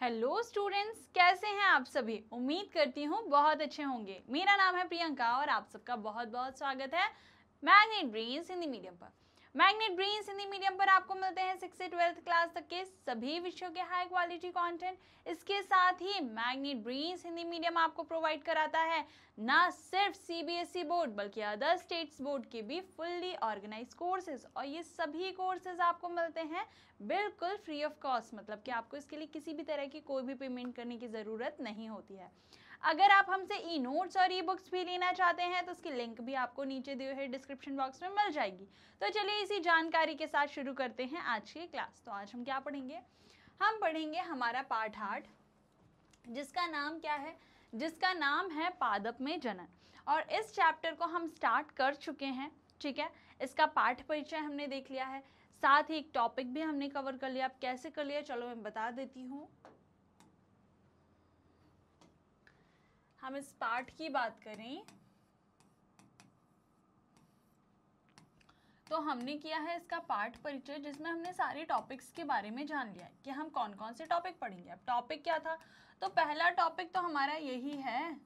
Hello students कैसे हैं आप सभी? उम्मीद करती हूँ बहुत अच्छे होंगे। मेरा नाम है प्रियंका और आप सबका बहुत बहुत स्वागत है मैग्नेट ब्रेन्स हिंदी मीडियम पर। मैग्नेट ब्रेन्स हिंदी मीडियम पर आपको मिलते हैं सिक्स से ट्वेल्थ क्लास तक के सभी विषयों के हाई क्वालिटी कंटेंट इसके साथ ही मैग्नेट ब्रेन्स हिंदी मीडियम आपको प्रोवाइड कराता है। ना सिर्फ़ सीबीएसई बोर्ड e बल्कि अदर स्टेट्स बोर्ड के भी फुल्ली ऑर्गेनाइज कोर्सेज और ये सभी कोर्सेज आपको मिलते हैं बिल्कुल फ्री ऑफ़ कॉस्ट मतलब कि आपको इसके लिए किसी भी तरह की कोई भी पेमेंट करने की ज़रूरत नहीं होती है। अगर आप हमसे ई नोट्स और ई बुक्स भी लेना चाहते हैं तो उसकी लिंक भी आपको नीचे दिए हुए डिस्क्रिप्शन बॉक्स में मिल जाएगी। तो चलिए इसी जानकारी के साथ शुरू करते हैं आज की क्लास तो आज हम क्या पढ़ेंगे? हम पढ़ेंगे हमारा पाठ आठ, जिसका नाम क्या है? जिसका नाम है पादप में जनन। और इस चैप्टर को हम स्टार्ट कर चुके हैं, ठीक है? इसका पाठ परिचय हमने देख लिया है। साथ ही एक टॉपिक भी हमने कवर कर लिया। अब कैसे कर लिया? चलो मैं बता देती हूँ। हम इस पाठ की बात करें तो हमने किया है इसका पार्ट परिचय, जिसमें हमने सारे टॉपिक्स के बारे में जान लिया है कि हम कौन कौन से टॉपिक पढ़ेंगे। अब टॉपिक क्या था? तो पहला टॉपिक तो हमारा यही है।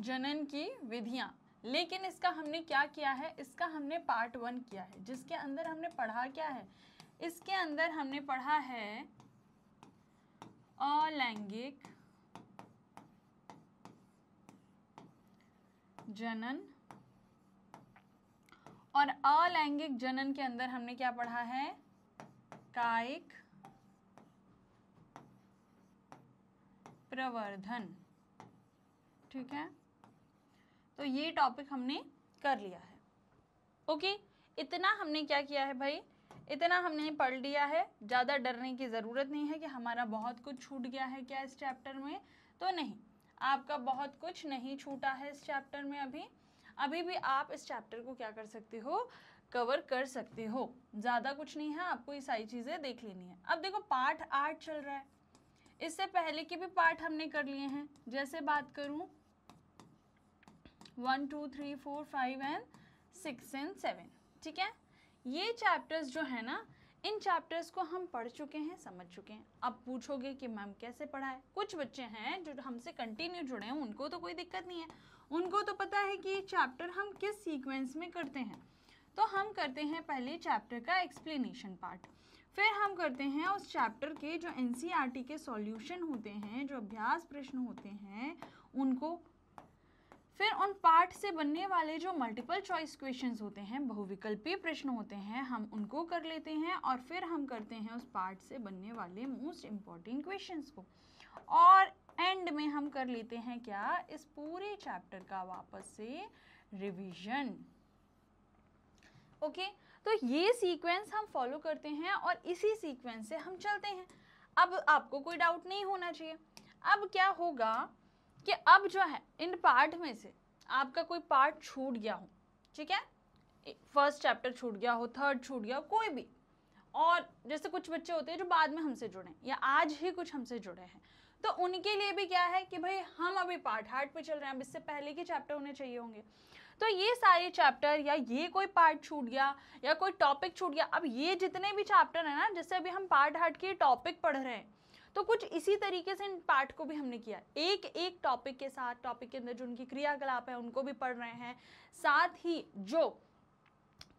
जनन की विधियाँ। लेकिन इसका हमने क्या किया है? इसका हमने पार्ट वन किया है, जिसके अंदर हमने पढ़ा क्या है? इसके अंदर हमने पढ़ा है अलैंगिक जनन और अलैंगिक जनन के अंदर हमने क्या पढ़ा है? कायिक प्रवर्धन। ठीक है? तो ये टॉपिक हमने कर लिया है। ओके इतना हमने क्या किया है भाई? इतना हमने पढ़ लिया है। ज़्यादा डरने की ज़रूरत नहीं है कि हमारा बहुत कुछ छूट गया है क्या इस चैप्टर में? तो नहीं, आपका बहुत कुछ नहीं छूटा है इस चैप्टर में अभी। अभी भी आप इस चैप्टर को क्या कर सकते हो? कवर कर सकते हो। ज़्यादा कुछ नहीं है, आपको ये सारी चीज़ें देख लेनी है। अब देखो पार्ट आठ चल रहा है। इससे पहले के भी पार्ट हमने कर लिए हैं। जैसे बात करूँ one two three four five and six and seven ठीक है? ये चैप्टर्स जो है ना, इन चैप्टर्स को हम पढ़ चुके हैं, समझ चुके हैं। अब पूछोगे कि मैम कैसे पढ़ा है कुछ बच्चे हैं जो हमसे कंटिन्यू जुड़े हैं, उनको तो कोई दिक्कत नहीं है। उनको तो पता है कि ये चैप्टर हम किस सीक्वेंस में करते हैं। तो हम करते हैं पहले चैप्टर का एक्सप्लेनेशन पार्ट फिर हम करते हैं उस चैप्टर के जो एन e के सॉल्यूशन होते हैं, जो अभ्यास प्रश्न होते हैं, उनको फिर उन पार्ट से बनने वाले जो मल्टीपल चॉइस क्वेश्चंस होते हैं बहुविकल्पी प्रश्न होते हैं, हम उनको कर लेते हैं और फिर हम करते हैं उस पार्ट से बनने वाले मोस्ट इंपॉर्टेंट क्वेश्चंस को। और एंड में हम कर लेते हैं क्या? इस पूरे चैप्टर का वापस से रिवीजन ओके तो ये सीक्वेंस हम फॉलो करते हैं और इसी सीक्वेंस से हम चलते हैं। अब आपको कोई डाउट नहीं होना चाहिए। अब क्या होगा? कि अब जो है, इन पार्ट में से आपका कोई पार्ट छूट गया हो, ठीक है? फ़र्स्ट चैप्टर छूट गया हो थर्ड छूट गया हो, कोई भी। और जैसे कुछ बच्चे होते हैं जो बाद में हमसे जुड़े या आज ही कुछ हमसे जुड़े हैं तो उनके लिए भी क्या है कि भाई, हम अभी पार्ट हार्ट पे चल रहे हैं, अब इससे पहले के चैप्टर उन्हें चाहिए होंगे। तो ये सारे चैप्टर या ये कोई पार्ट छूट गया, या कोई टॉपिक छूट गया, अब ये जितने भी चैप्टर है ना, जैसे अभी हम पार्ट हार्ट के टॉपिक पढ़ रहे हैं तो कुछ इसी तरीके से इन पार्ट को भी हमने किया। एक एक टॉपिक के साथ टॉपिक के अंदर जो उनकी क्रियाकलाप है, उनको भी पढ़ रहे हैं। साथ ही जो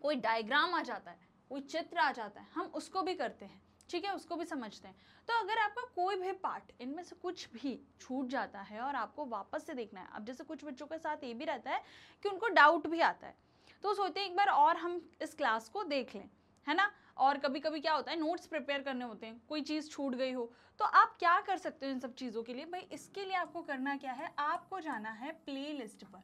कोई डायग्राम आ जाता है, कोई चित्र आ जाता है, हम उसको भी करते हैं, ठीक है? उसको भी समझते हैं। तो अगर आपका कोई भी पार्ट इनमें से कुछ भी छूट जाता है और आपको वापस से देखना है, अब जैसे कुछ बच्चों के साथ ये भी रहता है कि उनको डाउट भी आता है तो सोचते हैं एक बार और हम इस क्लास को देख लें, है ना? और कभी कभी क्या होता है नोट्स प्रिपेयर करने होते हैं, कोई चीज़ छूट गई हो तो आप क्या कर सकते हो इन सब चीज़ों के लिए? भाई, इसके लिए आपको करना क्या है, आपको जाना है प्ले पर।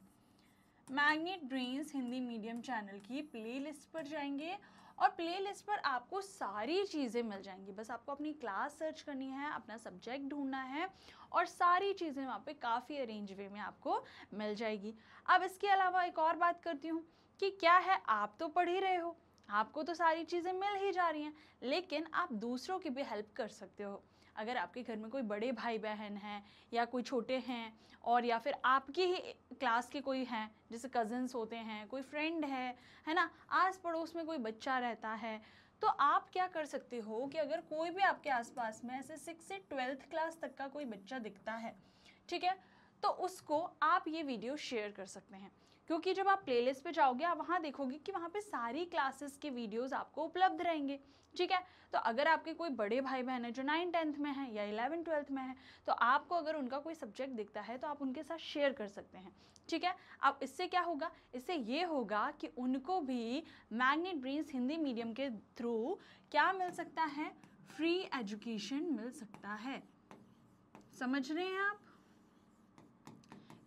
Magnet Brains Hindi medium channel की प्ले पर जाएँगे और प्ले पर आपको सारी चीज़ें मिल जाएँगी। बस आपको अपनी क्लास सर्च करनी है, अपना सब्जेक्ट ढूंढना है और सारी चीज़ें वहाँ पे काफ़ी अरेंज वे में आपको मिल जाएगी। अब इसके अलावा एक और बात करती हूँ कि क्या है, आप तो पढ़ ही रहे हो। आपको तो सारी चीज़ें मिल ही जा रही हैं, लेकिन आप दूसरों की भी हेल्प कर सकते हो। अगर आपके घर में कोई बड़े भाई बहन हैं या कोई छोटे हैं और या फिर आपकी ही क्लास के कोई हैं, जैसे कज़न्स होते हैं, कोई फ्रेंड है है ना? आस पड़ोस में कोई बच्चा रहता है तो आप क्या कर सकते हो कि अगर कोई भी आपके आसपास में ऐसे सिक्स से ट्वेल्थ क्लास तक का कोई बच्चा दिखता है, ठीक है? तो उसको आप ये वीडियो शेयर कर सकते हैं। क्योंकि जब आप प्लेलिस्ट पे जाओगे, आप वहाँ देखोगे कि वहाँ पे सारी क्लासेस के वीडियोस आपको उपलब्ध रहेंगे। ठीक है? तो अगर आपके कोई बड़े भाई बहन है जो नाइन टेंथ में है या इलेवन ट्वेल्थ में है तो आपको अगर उनका कोई सब्जेक्ट दिखता है तो आप उनके साथ शेयर कर सकते हैं। ठीक है? अब इससे क्या होगा? इससे ये होगा कि उनको भी मैग्नेट ब्रेन्स हिंदी मीडियम के थ्रू क्या मिल सकता है? फ्री एजुकेशन मिल सकता है। समझ रहे हैं आप?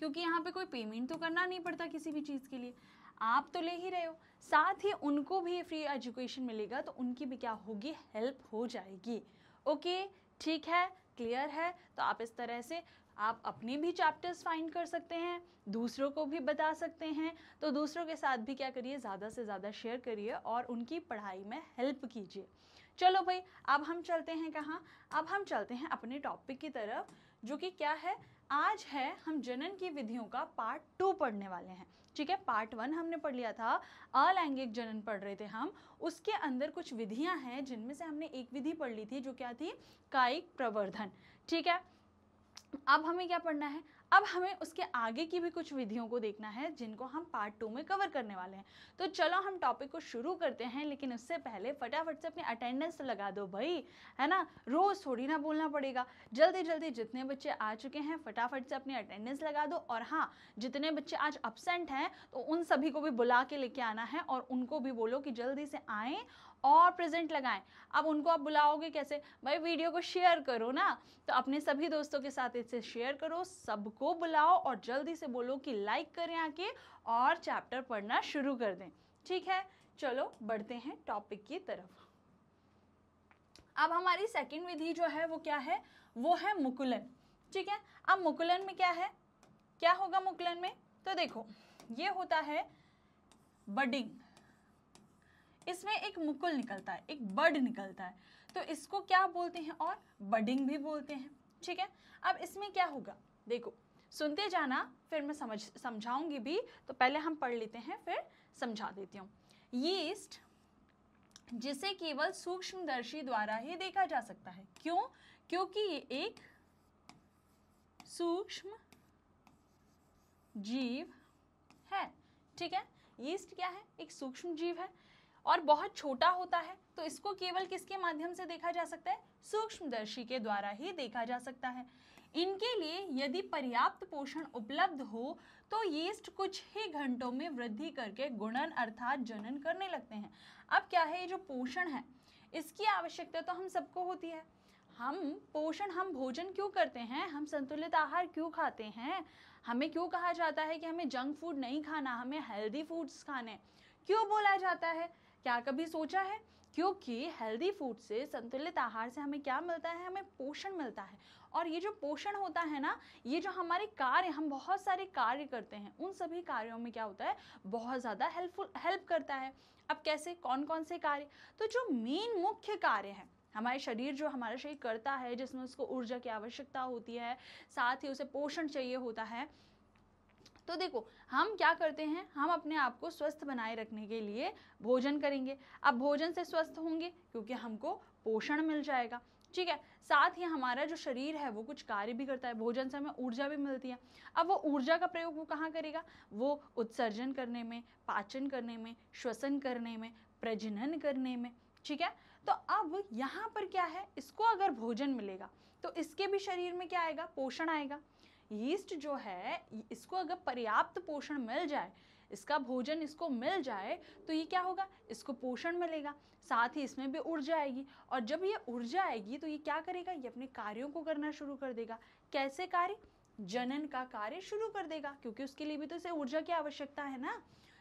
क्योंकि यहाँ पे कोई पेमेंट तो करना नहीं पड़ता किसी भी चीज़ के लिए। आप तो ले ही रहे हो। साथ ही उनको भी फ्री एजुकेशन मिलेगा तो उनकी भी क्या होगी? हेल्प हो जाएगी। ओके ठीक है? क्लियर है? तो आप इस तरह से आप अपने भी चैप्टर्स फाइंड कर सकते हैं, दूसरों को भी बता सकते हैं। तो दूसरों के साथ भी क्या करिए? ज़्यादा से ज़्यादा शेयर करिए और उनकी पढ़ाई में हेल्प कीजिए। चलो भाई, अब हम चलते हैं कहाँ? अब हम चलते हैं अपने टॉपिक की तरफ़, जो कि क्या है? आज है, हम जनन की विधियों का पार्ट टू पढ़ने वाले हैं। ठीक है पार्ट वन हमने पढ़ लिया था, अलैंगिक जनन पढ़ रहे थे हम। उसके अंदर कुछ विधियाँ हैं, जिनमें से हमने एक विधि पढ़ ली थी, जो क्या थी? कायिक प्रवर्धन। ठीक है, अब हमें क्या पढ़ना है? अब हमें उसके आगे की भी कुछ विधियों को देखना है, जिनको हम पार्ट टू में कवर करने वाले हैं। तो चलो हम टॉपिक को शुरू करते हैं, लेकिन उससे पहले फटाफट से अपनी अटेंडेंस लगा दो भाई, है ना? रोज़ थोड़ी ना बोलना पड़ेगा। जल्दी जल्दी जितने बच्चे आ चुके हैं, फटाफट से अपनी अटेंडेंस लगा दो। और हाँ जितने बच्चे आज अपसेंट हैं तो उन सभी को भी बुला के लेके आना है, और उनको भी बोलो कि जल्दी से आएँ और प्रेजेंट लगाएँ। अब उनको आप बुलाओगे कैसे? भाई वीडियो को शेयर करो ना। तो अपने सभी दोस्तों के साथ इसे शेयर करो, सबको बुलाओ और जल्दी से बोलो कि लाइक करें आके और चैप्टर पढ़ना शुरू कर दें। ठीक है? चलो, बढ़ते हैं टॉपिक की तरफ़। अब हमारी सेकंड विधि जो है, वो क्या है? वो है मुकुलन। ठीक है? अब मुकुलन में क्या है? क्या होगा मुकुलन में? तो देखो, ये होता है बडिंग इसमें एक मुकुल निकलता है, एक बड निकलता है। तो इसको क्या बोलते हैं? और बडिंग भी बोलते हैं। ठीक है? अब इसमें क्या होगा? देखो सुनते जाना, फिर मैं समझ, समझाऊँगी भी तो पहले हम पढ़ लेते हैं, फिर समझा देती हूँ। यीस्ट, जिसे केवल सूक्ष्मदर्शी द्वारा ही देखा जा सकता है। क्यों? क्योंकि ये एक सूक्ष्म जीव है। ठीक है? यीस्ट क्या है? एक सूक्ष्म जीव है और बहुत छोटा होता है तो इसको केवल किसके माध्यम से देखा जा सकता है? सूक्ष्मदर्शी के द्वारा ही देखा जा सकता है। इनके लिए यदि पर्याप्त पोषण उपलब्ध हो तो यीस्ट कुछ ही घंटों में वृद्धि करके गुणन अर्थात जनन करने लगते हैं। अब क्या है ये जो पोषण है, इसकी आवश्यकता तो हम सबको होती है। हम पोषण, हम भोजन क्यों करते हैं? हम संतुलित आहार क्यों खाते हैं? हमें क्यों कहा जाता है कि हमें जंक फ़ूड नहीं खाना, हमें हेल्दी फूड्स खाने? क्यों बोला जाता है? क्या कभी सोचा है? क्योंकि हेल्दी फ़ूड से, संतुलित आहार से हमें क्या मिलता है? हमें पोषण मिलता है। और ये जो पोषण होता है ना, ये जो हमारे कार्य, हम बहुत सारे कार्य करते हैं, उन सभी कार्यों में क्या होता है? बहुत ज़्यादा हेल्पफुल हेल्प करता है। अब कैसे? कौन कौन से कार्य? तो जो मेन मुख्य कार्य है, हमारे शरीर जो हमारा शरीर करता है, जिसमें उसको ऊर्जा की आवश्यकता होती है, साथ ही उसे पोषण चाहिए होता है तो देखो, हम क्या करते हैं? हम अपने आप को स्वस्थ बनाए रखने के लिए भोजन करेंगे। अब भोजन से स्वस्थ होंगे क्योंकि हमको पोषण मिल जाएगा। ठीक है? साथ ही हमारा जो शरीर है, वो कुछ कार्य भी करता है। भोजन से हमें ऊर्जा भी मिलती है। अब वो ऊर्जा का प्रयोग वो कहाँ करेगा? वो उत्सर्जन करने में, पाचन करने में, श्वसन करने में, प्रजनन करने में। ठीक है? तो अब यहाँ पर क्या है? इसको अगर भोजन मिलेगा तो इसके भी शरीर में क्या आएगा? पोषण आएगा। यीस्ट जो है, इसको अगर पर्याप्त पोषण मिल जाए, इसका भोजन इसको मिल जाए तो ये क्या होगा? इसको पोषण मिलेगा, साथ ही इसमें भी ऊर्जा आएगी। और जब ये ऊर्जा आएगी तो ये क्या करेगा? ये अपने कार्यों को करना शुरू कर देगा। कैसे कार्य? जनन का कार्य शुरू कर देगा, क्योंकि उसके लिए भी तो इसे ऊर्जा की आवश्यकता है ना?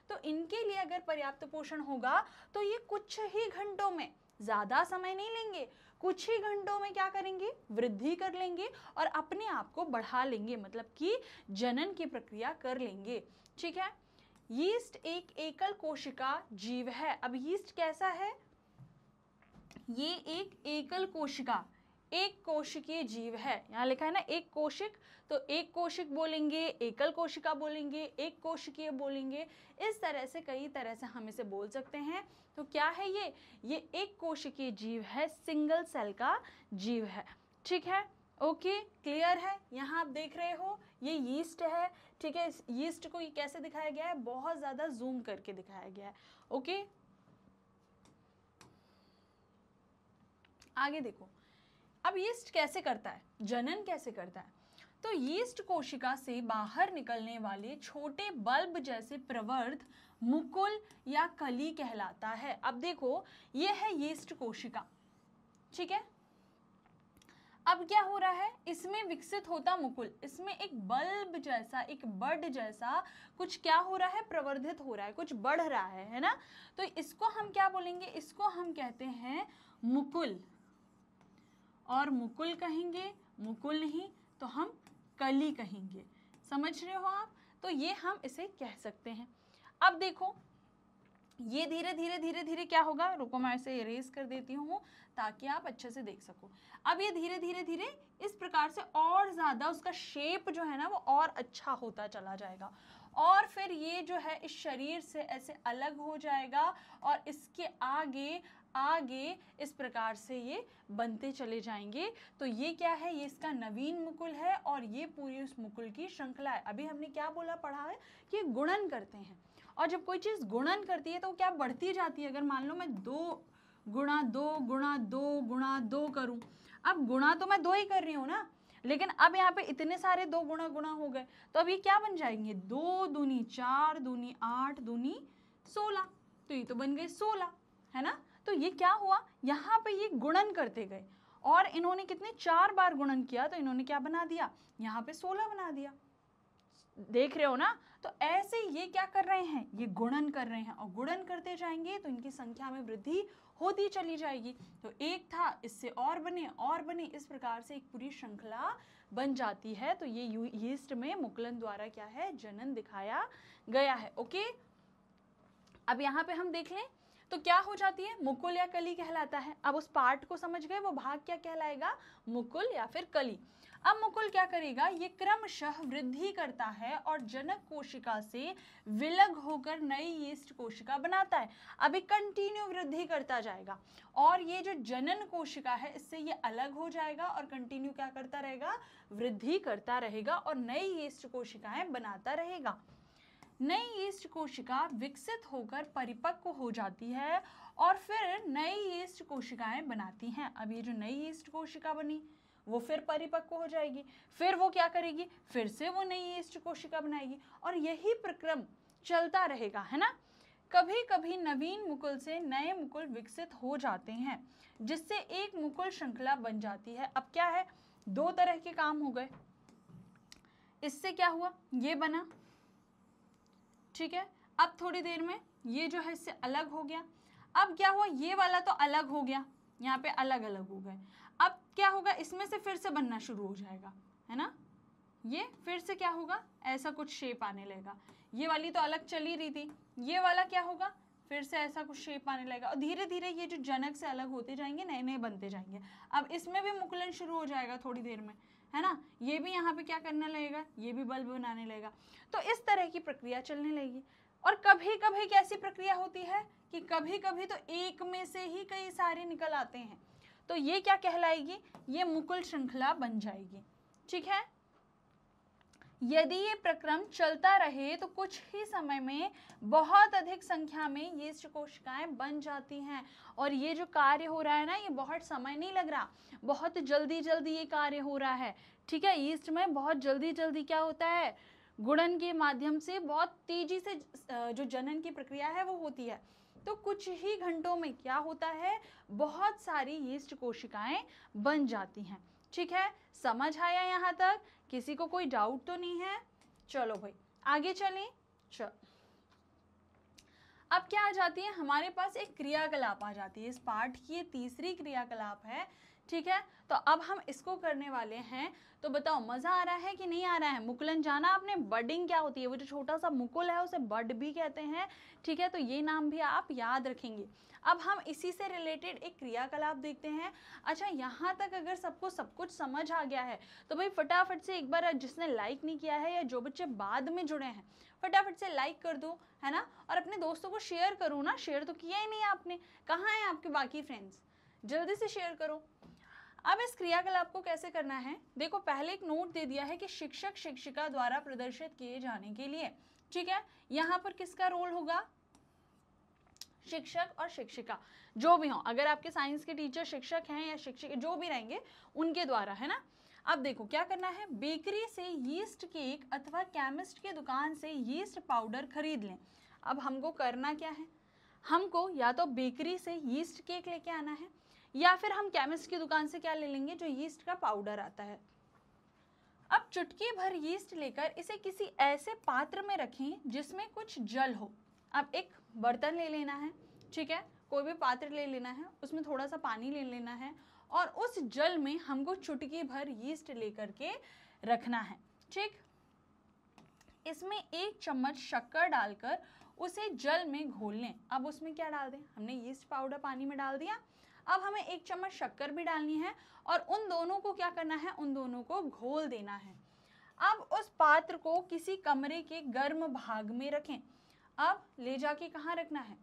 तो इनके लिए अगर पर्याप्त पोषण होगा तो ये कुछ ही घंटों में, ज़्यादा समय नहीं लेंगे। कुछ ही घंटों में क्या करेंगे? वृद्धि कर लेंगे और अपने आप को बढ़ा लेंगे मतलब कि जनन की प्रक्रिया कर लेंगे। ठीक है? यीस्ट एक एकल कोशिका जीव है। अब यीस्ट कैसा है? ये एक एकल कोशिका एक कोशिकीय जीव है। यहाँ लिखा है ना, एक कोशिक तो एक कोशिक बोलेंगे, एकल कोशिका बोलेंगे, एक कोशिकीय बोलेंगे। इस तरह से, कई तरह से हम इसे बोल सकते हैं। तो क्या है ये? ये एक कोशिकीय जीव है, सिंगल सेल का जीव है। ठीक है? ओके? क्लियर है? यहाँ आप देख रहे हो, ये यीस्ट है। ठीक है? यीस्ट को ये कैसे दिखाया गया है? बहुत ज़्यादा जूम करके दिखाया गया है। ओके? आगे देखो। अब यीस्ट कैसे करता है? जनन कैसे करता है? तो यीस्ट कोशिका से बाहर निकलने वाले छोटे बल्ब जैसे प्रवर्ध मुकुल या कली कहलाता है। अब देखो, ये है यीस्ट कोशिका। ठीक है? अब क्या हो रहा है? इसमें विकसित होता मुकुल। इसमें एक बल्ब जैसा, एक बड जैसा कुछ क्या हो रहा है? प्रवर्धित हो रहा है, कुछ बढ़ रहा है है ना? तो इसको हम क्या बोलेंगे? इसको हम कहते हैं मुकुल। और मुकुल कहेंगे, मुकुल नहीं तो हम कली कहेंगे। समझ रहे हो आप? तो ये हम इसे कह सकते हैं। अब देखो, ये धीरे धीरे धीरे धीरे क्या होगा? रुको, मैं इसे इरेज कर देती हूँ ताकि आप अच्छे से देख सको। अब ये धीरे धीरे धीरे इस प्रकार से और ज़्यादा उसका शेप जो है ना, वो और अच्छा होता चला जाएगा। और फिर ये जो है, इस शरीर से ऐसे अलग हो जाएगा और इसके आगे आगे इस प्रकार से ये बनते चले जाएँगे। तो ये क्या है? ये इसका नवीन मुकुल है और ये पूरी उस मुकुल की श्रृंखला है। अभी हमने क्या बोला पढ़ा है? कि गुणन करते हैं। और जब कोई चीज़ गुणन करती है तो क्या बढ़ती जाती है? अगर मान लो मैं दो गुणा दो गुणा दो गुणा दो करूँ। अब गुणा तो मैं दो ही कर रही हूँ ना। लेकिन अब यहाँ पे इतने सारे दो गुणा गुणा हो गए। तो अब ये क्या बन जाएँगे? दो दूनी चार दूनी आठ दूनी सोलह। तो ये तो बन गए सोलह, है ना? तो ये क्या हुआ? यहाँ पे ये गुणन करते गए। और इन्होंने कितने? चार बार गुणन किया तो इन्होंने क्या बना दिया? यहाँ पे सोलह बना दिया। देख रहे हो ना? तो ऐसे ये क्या कर रहे हैं? ये गुणन कर रहे हैं। और गुणन करते जाएँगे तो इनकी संख्या में वृद्धि होती चली जाएगी। तो एक था, इससे और बने और बने। इस प्रकार से एक पूरी श्रृंखला बन जाती है। तो ये यीस्ट में मुकलन द्वारा क्या है? जनन दिखाया गया है। ओके? अब यहाँ पे हम देख लें तो क्या हो जाती है? मुकुल या कली कहलाता है। अब उस पार्ट को समझ गए, वो भाग क्या कहलाएगा? मुकुल या फिर कली। अब मुकुल क्या करेगा? ये क्रमशः वृद्धि करता है और जनक कोशिका से विलग होकर नई यीस्ट कोशिका बनाता है। अभी कंटिन्यू वृद्धि करता जाएगा। और ये जो जनन कोशिका है, इससे ये अलग हो जाएगा और कंटिन्यू क्या करता रहेगा? वृद्धि करता रहेगा और नई यीस्ट कोशिकाएँ बनाता रहेगा। नई ईस्ट कोशिका विकसित होकर परिपक्व हो जाती है और फिर नई ईस्ट कोशिकाएँ बनाती हैं। अब ये जो नई ईस्ट कोशिका बनी, वो फिर परिपक्व हो जाएगी। फिर वो क्या करेगी? फिर से वो नई ईस्ट कोशिका बनाएगी। और यही प्रक्रम चलता रहेगा, है ना? कभी कभी नवीन मुकुल से नए मुकुल विकसित हो जाते हैं, जिससे एक मुकुल श्रृंखला बन जाती है। अब क्या है? दो तरह के काम हो गए। इससे क्या हुआ? ये बना ठीक है? अब थोड़ी देर में ये जो है इससे अलग हो गया। अब क्या हुआ? ये वाला तो अलग हो गया। यहाँ पे अलग अलग हो गए। अब क्या होगा? इसमें से फिर से बनना शुरू हो जाएगा, है ना? ये फिर से क्या होगा? ऐसा कुछ शेप आने लगेगा। ये वाली तो अलग चली रही थी। ये वाला क्या होगा? फिर से ऐसा कुछ शेप आने लगेगा। और धीरे धीरे ये जो जनक से अलग होते जाएँगे नए नए बनते जाएँगे। अब इसमें भी मुकुलन शुरू हो जाएगा थोड़ी देर में। है ना? ये भी यहाँ पे क्या करने लगेगा? ये भी बल्ब बनाने लगेगा। तो इस तरह की प्रक्रिया चलने लगेगी और कभी कभी कैसी प्रक्रिया होती है कि कभी कभी तो एक में से ही कई सारे निकल आते हैं। तो ये क्या कहलाएगी? ये मुकुल श्रृंखला बन जाएगी। ठीक है? यदि ये प्रक्रम चलता रहे तो कुछ ही समय में बहुत अधिक संख्या में ये कोशिकाएँ बन जाती हैं। और ये जो कार्य हो रहा है ना, ये बहुत समय नहीं लग रहा। बहुत जल्दी जल्दी ये कार्य हो रहा है। ठीक है, ईस्ट में बहुत जल्दी जल्दी क्या होता है? गुणन के माध्यम से बहुत तेज़ी से जो जनन की प्रक्रिया है, वो होती है। तो कुछ ही घंटों में क्या होता है? बहुत सारी यीस्ट कोशिकाएँ बन जाती हैं। ठीक है, समझ आया यहाँ तक? किसी को कोई डाउट तो नहीं है? चलो भाई, आगे चलें। चल अब क्या आ जाती है? हमारे पास एक क्रियाकलाप आ जाती है। इस पाठ की ये तीसरी क्रियाकलाप है ठीक है? तो अब हम इसको करने वाले हैं। तो बताओ, मज़ा आ रहा है कि नहीं आ रहा है? मुकुलन जाना आपने? बडिंग क्या होती है? वो जो छोटा सा मुकुल है, उसे बड भी कहते हैं, ठीक है? तो ये नाम भी आप याद रखेंगे। अब हम इसी से रिलेटेड एक क्रियाकलाप देखते हैं। अच्छा यहाँ तक अगर सबको सब कुछ समझ आ गया है तो भाई फटाफट से एक बार जिसने लाइक नहीं किया है या जो बच्चे बाद में जुड़े हैं, फटाफट से लाइक कर दो, है ना? और अपने दोस्तों को शेयर करो ना। शेयर तो किया ही नहीं आपने। कहाँ हैं आपके बाकी फ्रेंड्स जल्दी से शेयर करो। अब इस क्रियाकलाप को कैसे करना है? देखो, पहले एक नोट दे दिया है कि शिक्षक शिक्षिका द्वारा प्रदर्शित किए जाने के लिए। ठीक है? यहाँ पर किसका रोल होगा? शिक्षक और शिक्षिका। जो भी हो, अगर आपके साइंस के टीचर शिक्षक हैं या शिक्षक, जो भी रहेंगे, उनके द्वारा, है ना? अब देखो, क्या करना है? बेकरी से यीस्ट केक अथवा केमिस्ट के दुकान से यीस्ट पाउडर खरीद लें। अब हमको करना क्या है? हमको या तो बेकरी से यीस्ट केक लेके आना है या फिर हम केमिस्ट की दुकान से क्या ले लेंगे, जो यीस्ट का पाउडर आता है। अब चुटकी भर यीस्ट लेकर इसे किसी ऐसे पात्र में रखें, जिसमें कुछ जल हो। अब एक बर्तन ले लेना है, ठीक है? कोई भी पात्र ले लेना है, उसमें थोड़ा सा पानी ले लेना है, और उस जल में हमको चुटकी भर यीस्ट लेकर के रखना है, ठीक? इसमें एक चम्मच शक्कर डालकर उसे जल में घोल लें। अब उसमें क्या डाल दें? हमने यीस्ट पाउडर पानी में डाल दिया अब हमें एक चम्मच शक्कर भी डालनी है और उन दोनों को क्या करना है? उन दोनों को घोल देना है। अब उस पात्र को किसी कमरे के गर्म भाग में रखें। अब ले जाके कहाँ रखना है?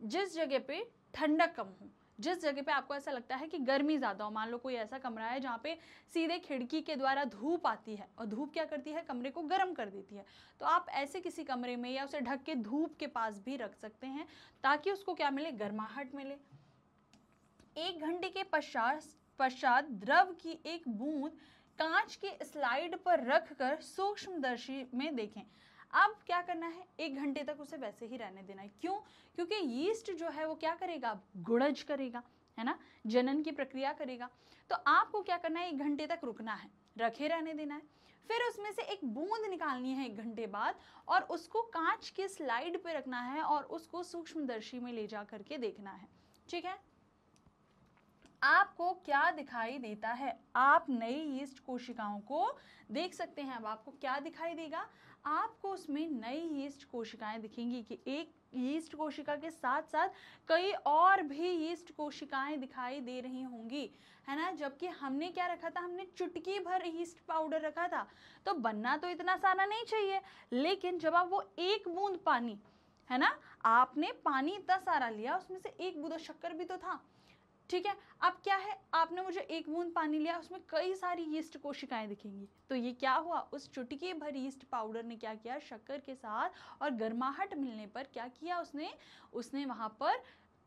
जिस जगह पे ठंडक कम हो। जिस जगह पे आपको ऐसा लगता है कि गर्मी ज़्यादा हो। मान लो कोई ऐसा कमरा है जहाँ पे सीधे खिड़की के द्वारा धूप आती है और धूप क्या करती है? कमरे को गर्म कर देती है। तो आप ऐसे किसी कमरे में या उसे ढक के धूप के पास भी रख सकते हैं ताकि उसको क्या मिले? गर्माहट मिले। एक घंटे के पश्चात पश्चात द्रव की एक बूंद कांच के स्लाइड पर रखकर सूक्ष्मदर्शी में देखें। अब क्या करना है? एक घंटे तक उसे वैसे ही रहने देना है। क्यों? क्योंकि यीस्ट जो है वो क्या करेगा? गुड़ज करेगा, है ना? जनन की प्रक्रिया करेगा। तो आपको क्या करना है? एक घंटे तक रुकना है। रखे रहने देना है। फिर उसमें से एक बूंद निकालनी है एक घंटे बाद और उसको कांच के स्लाइड पे रखना है और उसको सूक्ष्मदर्शी में ले जा करके देखना है। ठीक है? आपको क्या दिखाई देता है? आप नई ईस्ट कोशिकाओं को देख सकते हैं। अब आपको क्या दिखाई देगा? आपको उसमें नई ईस्ट कोशिकाएँ दिखेंगी कि एक ईस्ट कोशिका के साथ साथ कई और भी ईस्ट कोशिकाएँ दिखाई दे रही होंगी। है ना? जबकि हमने क्या रखा था? हमने चुटकी भर ईस्ट पाउडर रखा था। तो बनना तो इतना सारा नहीं चाहिए। लेकिन जब आप वो एक बूंद पानी, है ना? आपने पानी इतना सारा लिया, उसमें से एक बूंद शक्कर भी तो था। ठीक है? अब क्या है? आपने मुझे एक बूंद पानी लिया, उसमें कई सारी यीस्ट कोशिकाएँ दिखेंगी। तो ये क्या हुआ? उस चुटकी भर यीस्ट पाउडर ने क्या किया? शक्कर के साथ और गर्माहट मिलने पर क्या किया उसने? उसने वहाँ पर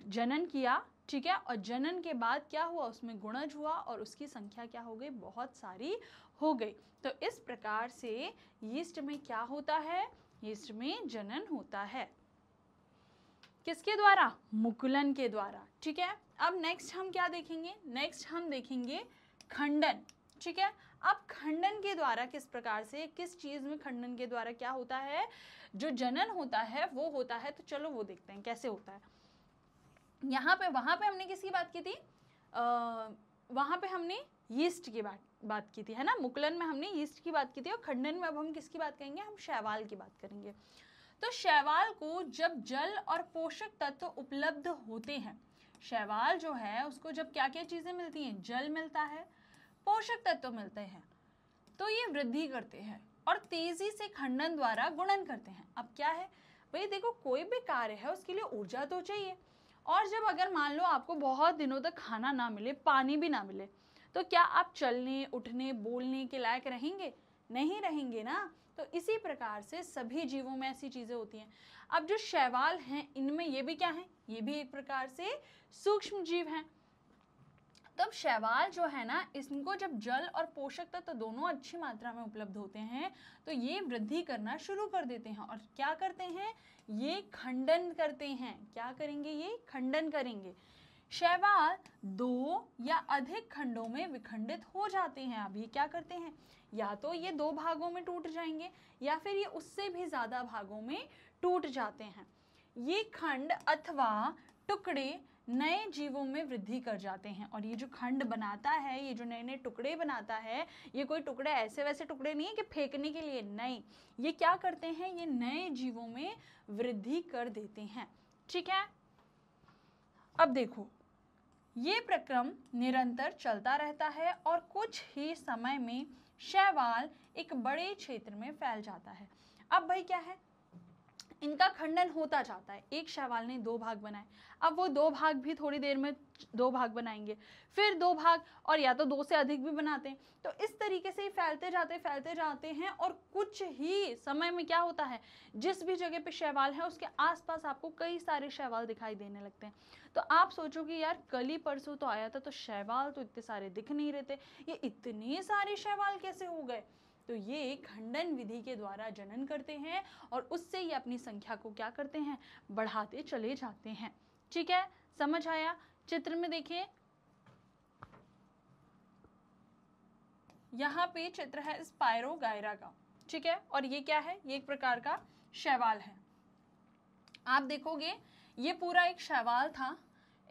जनन किया, ठीक है? और जनन के बाद क्या हुआ? उसमें गुणज हुआ और उसकी संख्या क्या हो गई? बहुत सारी हो गई। तो इस प्रकार से यीस्ट में क्या होता है? यीस्ट में जनन होता है। किसके द्वारा? मुकुलन के द्वारा, ठीक है? अब नेक्स्ट हम क्या देखेंगे? नेक्स्ट हम देखेंगे खंडन ठीक है? अब खंडन के द्वारा किस प्रकार से किस चीज़ में खंडन के द्वारा क्या होता है? जो जनन होता है वो होता है तो चलो वो देखते हैं कैसे होता है। यहाँ पे वहाँ पे हमने किसकी बात की थी? आ, वहाँ पे हमने यीस्ट की बात बात की थी है ना? मुकुलन में हमने यीस्ट की बात की थी और खंडन में अब हम किसकी बात करेंगे? हम शैवाल की बात करेंगे। तो शैवाल को जब जल और पोषक तत्व उपलब्ध होते हैं शैवाल जो है, उसको जब क्या क्या चीज़ें मिलती हैं? जल मिलता है, पोषक तत्व मिलते हैं। तो ये वृद्धि करते हैं और तेज़ी से खंडन द्वारा गुणन करते हैं। अब क्या है? भाई देखो, कोई भी कार्य है, उसके लिए ऊर्जा तो चाहिए। और जब अगर मान लो आपको बहुत दिनों तक खाना ना मिले, पानी भी ना मिले तो क्या आप चलने, उठने, बोलने के लायक रहेंगे? नहीं रहेंगे ना? तो इसी प्रकार से सभी जीवों में ऐसी चीज़ें होती हैं। अब जो शैवाल हैं, इनमें ये भी क्या है? ये भी एक प्रकार से सूक्ष्म जीव हैं। तब शैवाल जो है ना, इसको जब जल और पोषक तत्व तो दोनों अच्छी मात्रा में उपलब्ध होते हैं तो ये वृद्धि करना शुरू कर देते हैं। और क्या करते हैं? ये खंडन करते हैं। क्या करेंगे ये? खंडन करेंगे। शैवाल दो या अधिक खंडों में विखंडित हो जाते हैं। अब ये क्या करते हैं? या तो ये दो भागों में टूट जाएँगे, या फिर ये उससे भी ज़्यादा भागों में टूट जाते हैं। ये खंड अथवा टुकड़े नए जीवों में वृद्धि कर जाते हैं और ये जो खंड बनाता है, ये जो नए नए टुकड़े बनाता है, ये कोई टुकड़े ऐसे वैसे टुकड़े नहीं है कि फेंकने के लिए नहीं। ये क्या करते हैं? ये नए जीवों में वृद्धि कर देते हैं। ठीक है? अब देखो, ये प्रक्रम निरंतर चलता रहता है और कुछ ही समय में शैवाल एक बड़े क्षेत्र में फैल जाता है। अब भाई क्या है? इनका खंडन होता जाता है। एक शैवाल ने दो भाग बनाए। अब वो दो भाग भी थोड़ी देर में दो भाग बनाएँगे। फिर दो भाग और या तो दो से अधिक भी बनाते हैं। तो इस तरीके से फैलते जाते फैलते जाते हैं और कुछ ही समय में क्या होता है, जिस भी जगह पे शैवाल है, उसके आसपास आपको कई सारे शैवाल दिखाई देने लगते हैं। तो आप सोचो कि यार, कल ही परसों तो आया था तो शैवाल तो इतने सारे दिख नहीं रहे थे। ये इतने सारे शैवाल कैसे हो गए? तो ये खंडन विधि के द्वारा जनन करते हैं और उससे ये अपनी संख्या को क्या करते हैं? बढ़ाते चले जाते हैं। ठीक है? समझ आया? चित्र में देखिए। यहाँ पे चित्र है स्पायरो गायरा का। ठीक है? और ये क्या है? ये एक प्रकार का शैवाल है। आप देखोगे, ये पूरा एक शैवाल था।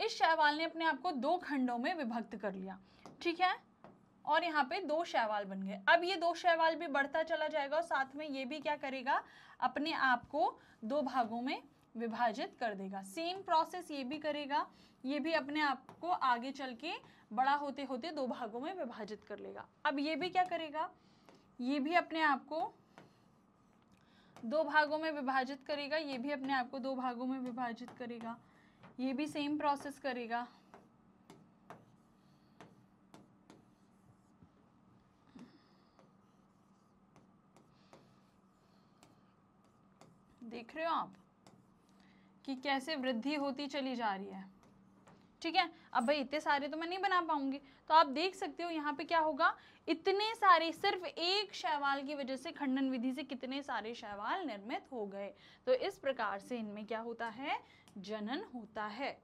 इस शैवाल ने अपने आप को दो खंडों में विभक्त कर लिया। ठीक है? और यहाँ पे दो शैवाल बन गए। अब ये दो शैवाल भी बढ़ता चला जाएगा और साथ में ये भी क्या करेगा? अपने आप को दो भागों में विभाजित कर देगा। सेम प्रोसेस ये भी करेगा। ये भी अपने आप को आगे चल के बड़ा होते होते दो भागों में विभाजित कर लेगा। अब ये भी क्या करेगा? ये भी अपने आप को दो भागों में विभाजित करेगा। ये भी अपने आप को दो भागों में विभाजित करेगा। ये भी सेम प्रोसेस करेगा। देख रहे हो आप? कि कैसे वृद्धि होती चली जा रही है। ठीक है? अब भाई इतने सारे तो मैं नहीं बना पाऊँगी। तो आप देख सकते हो यहाँ पे क्या होगा? इतने सारे, सिर्फ़ एक शैवाल की वजह से खंडन विधि से कितने सारे शैवाल निर्मित हो गए। तो इस प्रकार से इनमें क्या होता है? जनन होता है।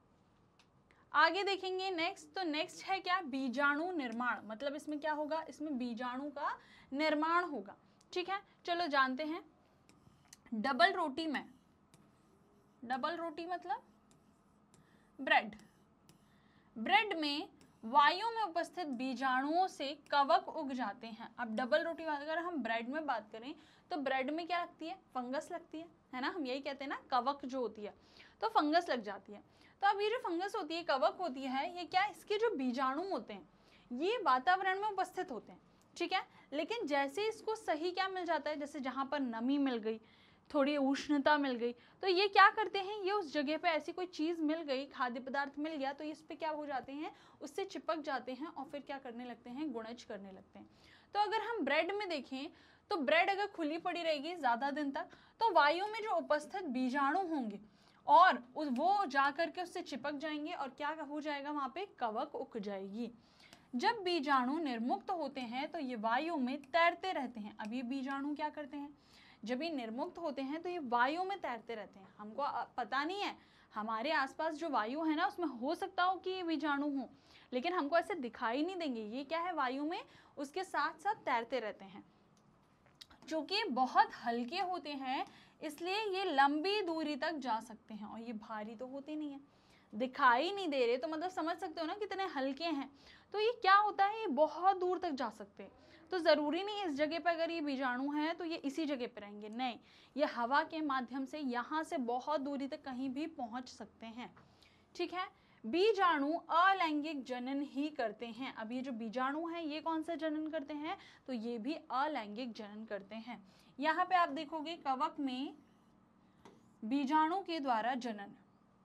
आगे देखेंगे नेक्स्ट तो नेक्स्ट है क्या? बीजाणु निर्माण। मतलब इसमें क्या होगा? इसमें बीजाणु का निर्माण होगा। ठीक है? चलो जानते हैं। डबल रोटी में, डबल रोटी मतलब ब्रेड ब्रेड में वायु में उपस्थित बीजाणुओं से कवक उग जाते हैं। अब डबल रोटी अगर हम ब्रेड में बात करें तो ब्रेड में क्या लगती है? फंगस लगती है है ना? हम यही कहते हैं ना, कवक जो होती है तो फंगस लग जाती है। तो अब ये जो फंगस होती है, कवक होती है, ये क्या इसके जो बीजाणु होते हैं, ये वातावरण में उपस्थित होते हैं, ठीक है? लेकिन जैसे इसको सही क्या मिल जाता है? जैसे जहाँ पर नमी मिल गई थोड़ी उष्णता मिल गई। तो ये क्या करते हैं? ये उस जगह पे ऐसी कोई चीज़ मिल गई, खाद्य पदार्थ मिल गया तो इस पे क्या हो जाते हैं? उससे चिपक जाते हैं और फिर क्या करने लगते हैं? गुणज करने लगते हैं। तो अगर हम ब्रेड में देखें तो ब्रेड अगर खुली पड़ी रहेगी ज़्यादा दिन तक तो वायु में जो उपस्थित बीजाणु होंगे और वो जा करके उससे चिपक जाएँगे और क्या हो जाएगा वहाँ पे? कवक उग जाएगी। जब बीजाणु निर्मुक्त होते हैं तो ये वायु में तैरते रहते हैं। अब ये बीजाणु क्या करते हैं? जब ये निर्मुक्त होते हैं तो ये वायु में तैरते रहते हैं। हमको पता नहीं है। हमारे आसपास जो वायु है ना, उसमें हो सकता हो कि ये बीजाणु हो, लेकिन हमको ऐसे दिखाई नहीं देंगे। ये क्या है? वायु में उसके साथ साथ तैरते रहते हैं। चूँकि बहुत हल्के होते हैं, इसलिए ये लंबी दूरी तक जा सकते हैं, और ये भारी तो होते नहीं है। दिखाई नहीं दे रहे तो मतलब समझ सकते हो ना कितने हल्के हैं। तो ये क्या होता है? ये बहुत दूर तक जा सकते हैं। तो ज़रूरी नहीं इस जगह पर अगर ये बीजाणु हैं तो ये इसी जगह पर रहेंगे। नहीं, ये हवा के माध्यम से यहाँ से बहुत दूरी तक कहीं भी पहुँच सकते हैं। ठीक है? बीजाणु अलैंगिक जनन ही करते हैं। अब ये जो बीजाणु हैं, ये कौन सा जनन करते हैं? तो ये भी अलैंगिक जनन करते हैं। यहाँ पे आप देखोगे कवक में बीजाणु के द्वारा जनन।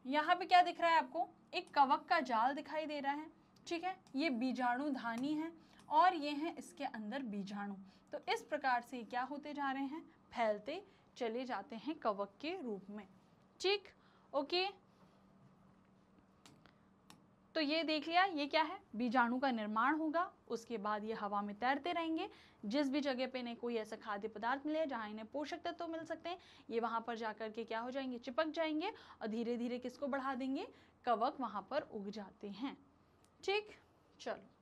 यहाँ पे क्या दिख रहा है आपको? एक कवक का जाल दिखाई दे रहा है। ठीक है? ये बीजाणु धानी है। और ये हैं इसके अंदर बीजाणु। तो इस प्रकार से क्या होते जा रहे हैं? फैलते चले जाते हैं कवक के रूप में। ठीक? ओके? तो ये देख लिया, ये क्या है? बीजाणु का निर्माण होगा, उसके बाद ये हवा में तैरते रहेंगे। जिस भी जगह पे इन्हें कोई ऐसा खाद्य पदार्थ मिले, जहाँ इन्हें पोषक तत्व तो मिल सकते हैं, ये वहाँ पर जाकर के क्या हो जाएँगे? चिपक जाएँगे और धीरे धीरे किसको बढ़ा देंगे? कवक वहाँ पर उग जाते हैं। ठीक? चलो।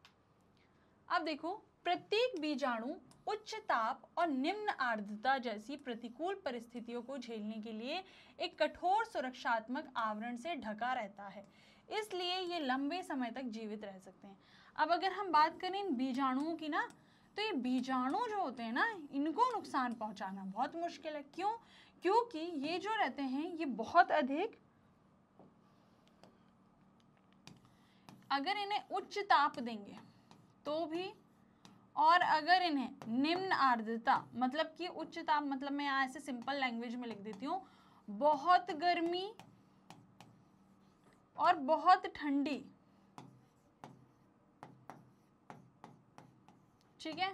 अब देखो, प्रत्येक बीजाणु उच्च ताप और निम्न आर्द्रता जैसी प्रतिकूल परिस्थितियों को झेलने के लिए एक कठोर सुरक्षात्मक आवरण से ढका रहता है। इसलिए ये लंबे समय तक जीवित रह सकते हैं। अब अगर हम बात करें इन बीजाणुओं की ना तो ये बीजाणु जो होते हैं ना, इनको नुकसान पहुंचाना बहुत मुश्किल है। क्यों? क्योंकि ये जो रहते हैं, ये बहुत अधिक अगर इन्हें उच्च ताप देंगे तो भी, और अगर इन्हें निम्न आर्द्रता मतलब कि उच्च ताप मतलब मैं यहाँ ऐसे सिंपल लैंग्वेज में लिख देती हूँ, बहुत गर्मी और बहुत ठंडी, ठीक है?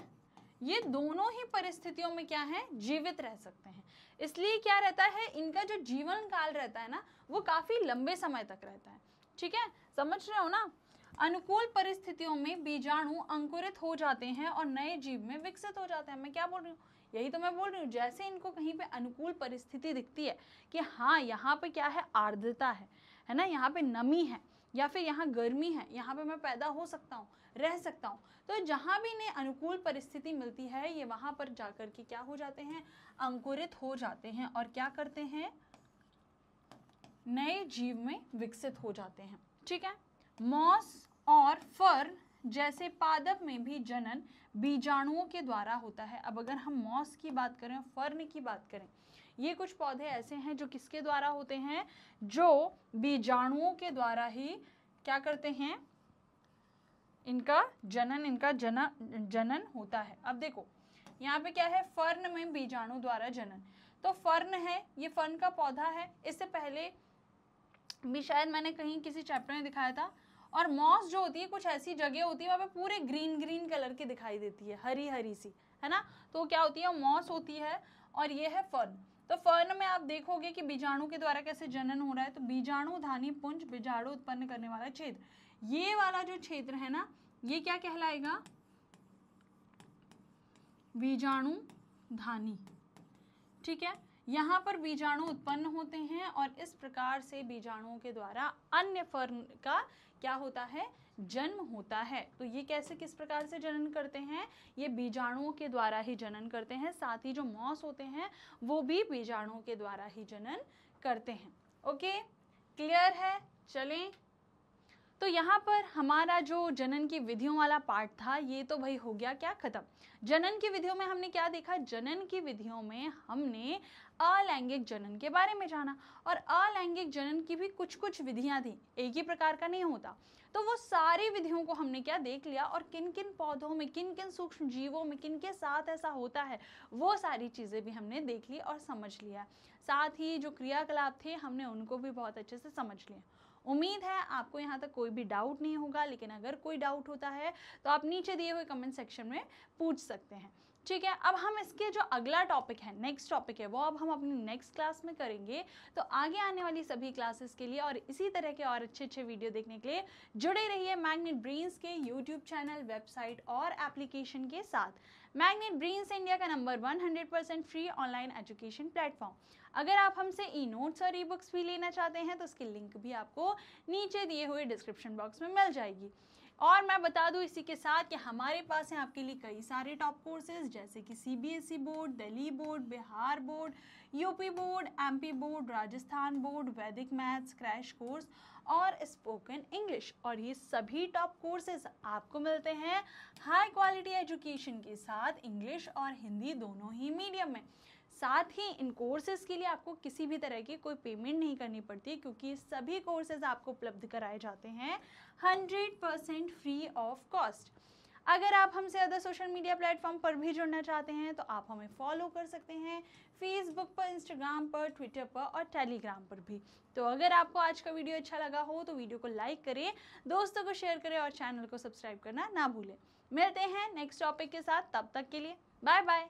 ये दोनों ही परिस्थितियों में क्या है? जीवित रह सकते हैं। इसलिए क्या रहता है? इनका जो जीवन काल रहता है ना, वो काफ़ी लंबे समय तक रहता है। ठीक है? समझ रहे हो ना? अनुकूल परिस्थितियों में बीजाणु अंकुरित हो जाते हैं और नए जीव में विकसित हो जाते हैं। मैं क्या बोल रही हूँ? यही तो मैं बोल रही हूँ, जैसे इनको कहीं पे अनुकूल परिस्थिति दिखती है कि हाँ यहाँ पे क्या है? आर्द्रता है है ना? यहाँ पे नमी है या फिर यहाँ गर्मी है, यहाँ पे मैं पैदा हो सकता हूँ, रह सकता हूँ। तो जहाँ भी इन्हें अनुकूल परिस्थिति मिलती है, ये वहाँ पर जाकर के क्या हो जाते हैं? अंकुरित हो जाते हैं और क्या करते हैं? नए जीव में विकसित हो जाते हैं। ठीक है? मॉस और फर जैसे पादप में भी जनन बीजाणुओं के द्वारा होता है। अब अगर हम मॉस की बात करें, फर्न की बात करें, ये कुछ पौधे ऐसे हैं जो किसके द्वारा होते हैं? जो बीजाणुओं के द्वारा ही क्या करते हैं? इनका जनन, इनका जना, जनन होता है। अब देखो, यहाँ पे क्या है? फर्न में बीजाणु द्वारा जनन। तो फर्न है, ये फर्न का पौधा है। इससे पहले भी शायद मैंने कहीं किसी चैप्टर में दिखाया था और मॉस जो होती है, कुछ ऐसी जगह होती है, वहाँ पे पूरे ग्रीन ग्रीन कलर की दिखाई देती है, हरी हरी सी, है ना? तो क्या होती है मॉस होती है और ये है फर्न। तो फर्न में आप देखोगे कि बीजाणु के द्वारा कैसे जनन हो रहा है तो बीजाणु धानी पुंज बीजाणु उत्पन्न करने वाला क्षेत्र ये वाला जो क्षेत्र है ना, ये क्या कहलाएगा? बीजाणु धानी, ठीक है? यहाँ पर बीजाणु उत्पन्न होते हैं और इस प्रकार से बीजाणुओं के द्वारा अन्य फर्न का क्या होता है? जन्म होता है। तो ये कैसे किस प्रकार से जनन करते हैं? ये बीजाणुओं के द्वारा ही जनन करते हैं। साथ ही जो मॉस होते हैं, वो भी बीजाणुओं के द्वारा ही जनन करते हैं। ओके? क्लियर है? चलें। तो यहाँ पर हमारा जो जनन की विधियों वाला पार्ट था, ये तो भाई हो गया, क्या खत्म? जनन की विधियों में हमने क्या देखा? जनन की विधियों में हमने अलैंगिक जनन के बारे में जाना और अलैंगिक जनन की भी कुछ कुछ विधियाँ थी, एक ही प्रकार का नहीं होता। तो वो सारी विधियों को हमने क्या देख लिया और किन किन पौधों में किन किन सूक्ष्म जीवों में किन के साथ ऐसा होता है, वो सारी चीज़ें भी हमने देख ली और समझ लिया। साथ ही जो क्रियाकलाप थे, हमने उनको भी बहुत अच्छे से समझ लिया उम्मीद है आपको यहाँ तक कोई भी डाउट नहीं होगा, लेकिन अगर कोई डाउट होता है तो आप नीचे दिए हुए कमेंट सेक्शन में पूछ सकते हैं। ठीक है, अब हम इसके जो अगला टॉपिक है नेक्स्ट टॉपिक है, वो अब हम अपनी नेक्स्ट क्लास में करेंगे। तो आगे आने वाली सभी क्लासेस के लिए और इसी तरह के और अच्छे अच्छे वीडियो देखने के लिए जुड़े रहिए मैग्नेट ब्रेन्स के यूट्यूब चैनल वेबसाइट और एप्लीकेशन के साथ। मैग्नेट ब्रेन्स इंडिया का number 100% free online education platform अगर आप हमसे ई नोट्स और ई बुक्स भी लेना चाहते हैं तो उसकी लिंक भी आपको नीचे दिए हुए डिस्क्रिप्शन बॉक्स में मिल जाएगी। और मैं बता दूँ इसी के साथ कि हमारे पास हैं आपके लिए कई सारे टॉप कोर्सेज जैसे कि CBSE board Delhi board Bihar board UP board MP board Rajasthan board वैदिक मैथ्स क्रैश कोर्स और स्पोकन इंग्लिश और ये सभी टॉप कोर्सेज आपको मिलते हैं हाई क्वालिटी एजुकेशन के साथ इंग्लिश और हिंदी दोनों ही मीडियम में। साथ ही इन कोर्सेज़ के लिए आपको किसी भी तरह की कोई पेमेंट नहीं करनी पड़ती, क्योंकि सभी कोर्सेज़ आपको उपलब्ध कराए जाते हैं hundred percent free of cost अगर आप हमसे अदर सोशल मीडिया प्लेटफॉर्म पर भी जुड़ना चाहते हैं तो आप हमें फॉलो कर सकते हैं फेसबुक पर इंस्टाग्राम पर ट्विटर पर और टेलीग्राम पर भी। तो अगर आपको आज का वीडियो अच्छा लगा हो तो वीडियो को लाइक करें, दोस्तों को शेयर करें और चैनल को सब्सक्राइब करना ना भूलें। मिलते हैं नेक्स्ट टॉपिक के साथ, तब तक के लिए बाय बाय